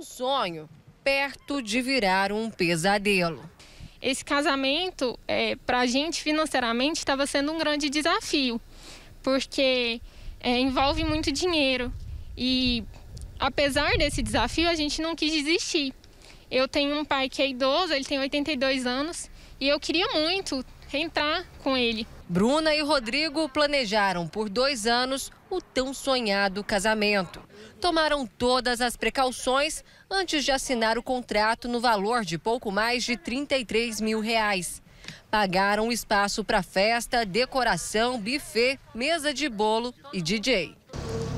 Um sonho perto de virar um pesadelo. Esse casamento, é, para a gente financeiramente, estava sendo um grande desafio, porque é, envolve muito dinheiro. E apesar desse desafio, a gente não quis desistir. Eu tenho um pai que é idoso, ele tem 82 anos, e eu queria muito entrar com ele. Bruna e Rodrigo planejaram por dois anos o tão sonhado casamento. Tomaram todas as precauções antes de assinar o contrato no valor de pouco mais de 33 mil reais. Pagaram espaço para festa, decoração, buffet, mesa de bolo e DJ.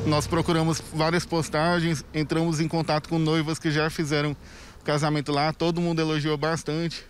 Nós procuramos várias postagens, entramos em contato com noivas que já fizeram casamento lá, todo mundo elogiou bastante.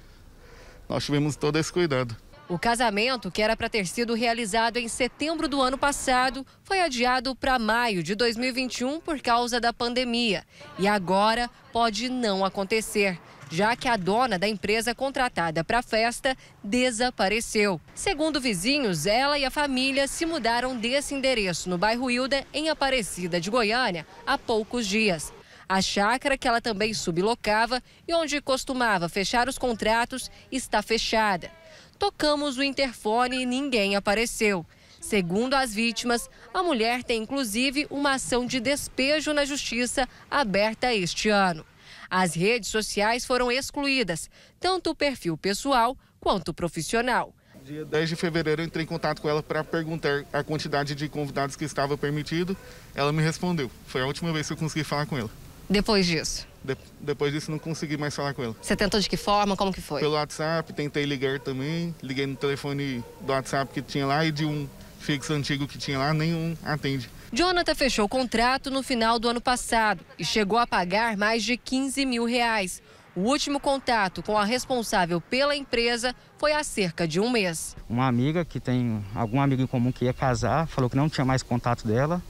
Nós tivemos todo esse cuidado. O casamento, que era para ter sido realizado em setembro do ano passado, foi adiado para maio de 2021 por causa da pandemia. E agora pode não acontecer, já que a dona da empresa contratada para a festa desapareceu. Segundo vizinhos, ela e a família se mudaram desse endereço no bairro Hilda, em Aparecida de Goiânia, há poucos dias. A chácara que ela também sublocava e onde costumava fechar os contratos está fechada. Tocamos o interfone e ninguém apareceu. Segundo as vítimas, a mulher tem inclusive uma ação de despejo na justiça aberta este ano. As redes sociais foram excluídas, tanto o perfil pessoal quanto profissional. Dia 10 de fevereiro eu entrei em contato com ela para perguntar a quantidade de convidados que estava permitido. Ela me respondeu. Foi a última vez que eu consegui falar com ela. Depois disso? De, depois disso não consegui mais falar com ela. Você tentou de que forma? Como que foi? Pelo WhatsApp, tentei ligar também. Liguei no telefone do WhatsApp que tinha lá e de um fixo antigo que tinha lá, nenhum atende. Jonathan fechou o contrato no final do ano passado e chegou a pagar mais de 15 mil reais. O último contato com a responsável pela empresa foi há cerca de um mês. Uma amiga que tem algum amigo em comum que ia casar, falou que não tinha mais contato dela.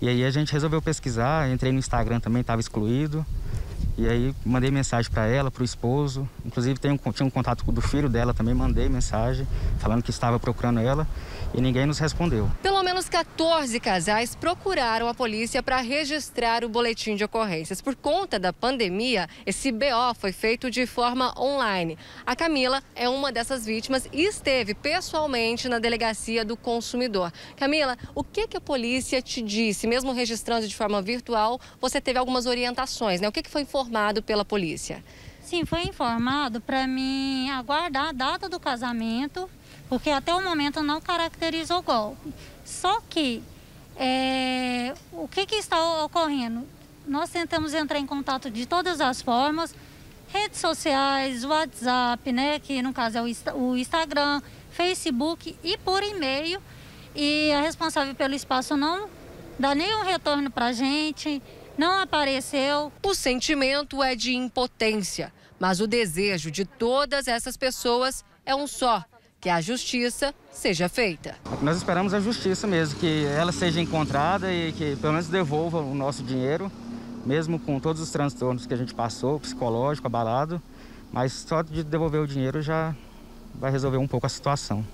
E aí a gente resolveu pesquisar, entrei no Instagram também, estava excluído. E aí mandei mensagem para ela, para o esposo. Inclusive um, tinha um contato do filho dela também, mandei mensagem falando que estava procurando ela e ninguém nos respondeu. Pelo menos 14 casais procuraram a polícia para registrar o boletim de ocorrências. Por conta da pandemia, esse BO foi feito de forma online. A Camila é uma dessas vítimas e esteve pessoalmente na delegacia do consumidor. Camila, o que, que a polícia te disse? Mesmo registrando de forma virtual, você teve algumas orientações, né? O que, que foi informado pela polícia? Sim, foi informado para mim aguardar a data do casamento porque até o momento não caracterizou golpe. Só que é, o que, que está ocorrendo? Nós tentamos entrar em contato de todas as formas, redes sociais, WhatsApp, né, que no caso é o Instagram, Facebook e por e-mail. E a responsável pelo espaço não dá nenhum retorno para a gente, não apareceu. O sentimento é de impotência, mas o desejo de todas essas pessoas é um só que a justiça seja feita. Nós esperamos a justiça mesmo, que ela seja encontrada e que pelo menos devolva o nosso dinheiro, mesmo com todos os transtornos que a gente passou, psicológico, abalado, mas só de devolver o dinheiro já vai resolver um pouco a situação.